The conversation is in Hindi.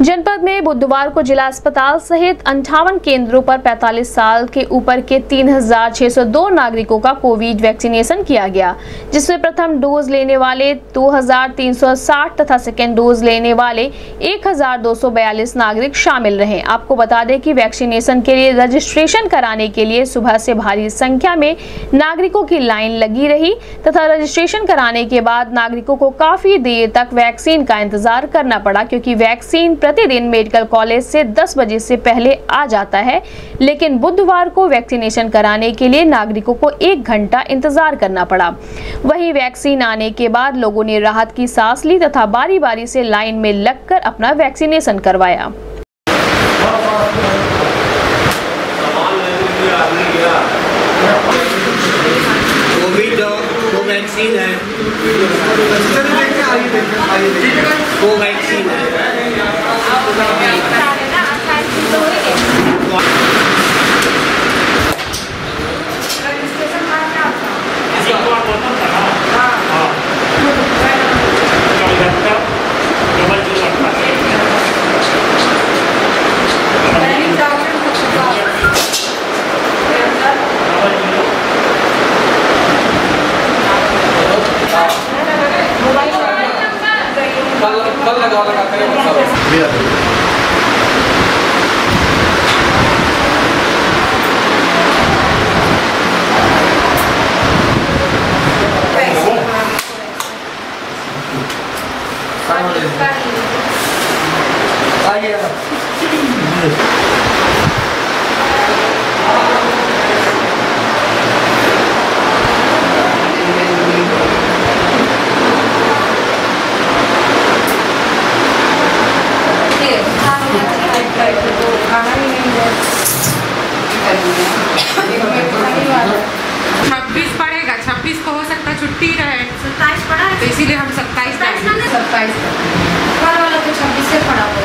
जनपद में बुधवार को जिला अस्पताल सहित अंठावन केंद्रों पर 45 साल के ऊपर के 3,602 नागरिकों का कोविड वैक्सीनेशन किया गया जिसमें प्रथम डोज लेने वाले 2,360 तथा सेकेंड डोज लेने वाले 1,242 नागरिक शामिल रहे। आपको बता दें कि वैक्सीनेशन के लिए रजिस्ट्रेशन कराने के लिए सुबह से भारी संख्या में नागरिकों की लाइन लगी रही तथा रजिस्ट्रेशन कराने के बाद नागरिकों को काफ़ी देर तक वैक्सीन का इंतज़ार करना पड़ा क्योंकि वैक्सीन प्रतिदिन मेडिकल कॉलेज से 10 बजे से पहले आ जाता है, लेकिन बुधवार को वैक्सीनेशन कराने के लिए नागरिकों को एक घंटा इंतज़ार करना पड़ा। वहीं वैक्सीन आने के बाद लोगों ने राहत की सांस ली तथा बारी बारी से लाइन में लगकर अपना वैक्सीनेशन करवाया। कोविड कोवैक्सीन है। छब्बीस छब्बीस को हो सकता है छुट्टी रहे सत्ताईस पढ़ा है? तो इसीलिए हम सत्ताईस सत्ताईस सत्ताईस घर वाला तो छब्बीस से पढ़ा हुआ।